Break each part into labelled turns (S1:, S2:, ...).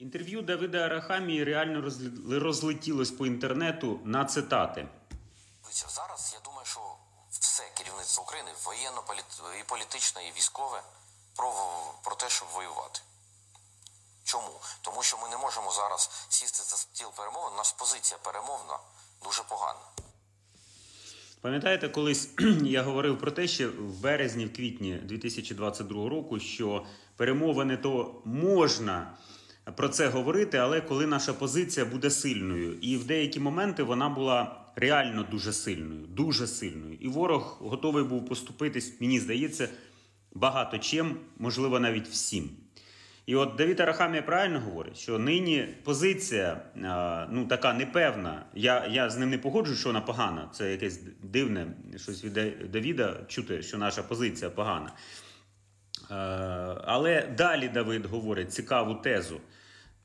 S1: Інтерв'ю Давида Арахамії реально розлетілось по інтернету на цитати.
S2: Зараз я думаю, що все керівництво України, воєнно, і політичне, і військове, про, про те, щоб воювати. Чому? Тому що ми не можемо зараз сісти за стіл перемовин. Нас позиція перемовна дуже погана.
S1: Пам'ятаєте, колись я говорив про те, що в березні, в квітні 2022 року, що перемовини то можна про це говорити, але коли наша позиція буде сильною, і в деякі моменти вона була реально дуже сильною, дуже сильною. І ворог готовий був поступитись, мені здається, багато чим, можливо, навіть всім. І от Давід Арахамія правильно говорить, що нині позиція ну, така непевна. Я, я з ним не погоджуюсь, що вона погана. Це якесь дивне щось від Давіда чути, що наша позиція погана. Але далі Давид говорить цікаву тезу.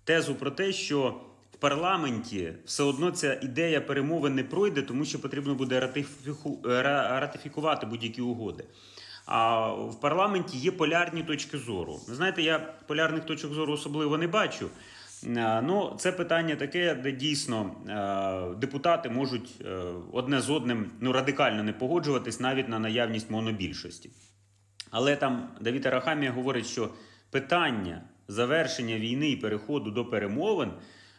S1: Тезу про те, що в парламенті все одно ця ідея перемовин не пройде, тому що потрібно буде ратифіку- ратифікувати будь-які угоди. А в парламенті є полярні точки зору. Ви знаєте, я полярних точок зору особливо не бачу. Ну, це питання таке, де дійсно депутати можуть е, одне з одним ну, радикально не погоджуватись навіть на наявність монобільшості. Але там Давід Арахамія говорить, що питання завершення війни і переходу до перемовин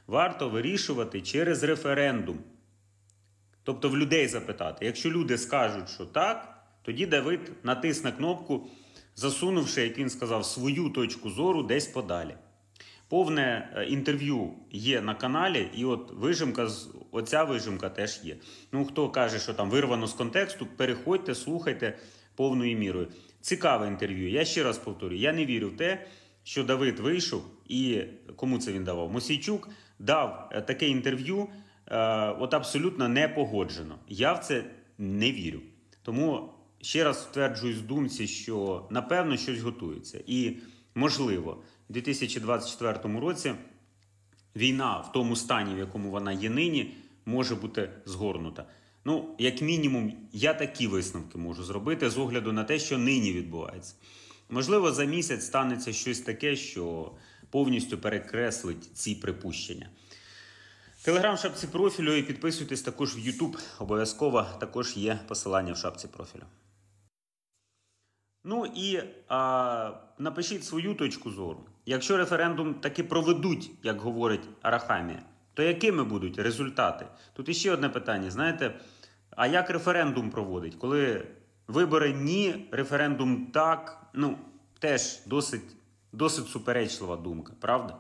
S1: варто вирішувати через референдум. Тобто в людей запитати. Якщо люди скажуть, що так, тоді Давид натисне кнопку, засунувши, як він сказав, свою точку зору десь подалі. Повне е, інтерв'ю є на каналі, і от вижимка оця вижимка теж є. Ну, хто каже, що там вирвано з контексту, переходьте, слухайте повною мірою. Цікаве інтерв'ю. Я ще раз повторюю: я не вірю в те, що Давид вийшов і кому це він давав? Мосійчук дав е, таке інтерв'ю, е, от абсолютно не погоджено. Я в це не вірю. Тому ще раз стверджуюсь в думці, що напевно щось готується. І можливо, в 2024 році війна в тому стані, в якому вона є нині, може бути згорнута. Ну, як мінімум, я такі висновки можу зробити з огляду на те, що нині відбувається. Можливо, за місяць станеться щось таке, що повністю перекреслить ці припущення. Телеграм в шапці профілю і підписуйтесь також в YouTube. Обов'язково також є посилання в шапці профілю. Ну і а, напишіть свою точку зору. Якщо референдум таки проведуть, як говорить Арахамія, то якими будуть результати? Тут іще одне питання: знаєте, а як референдум проводить? Коли вибори ні, референдум так, ну теж досить, досить суперечлива думка, правда?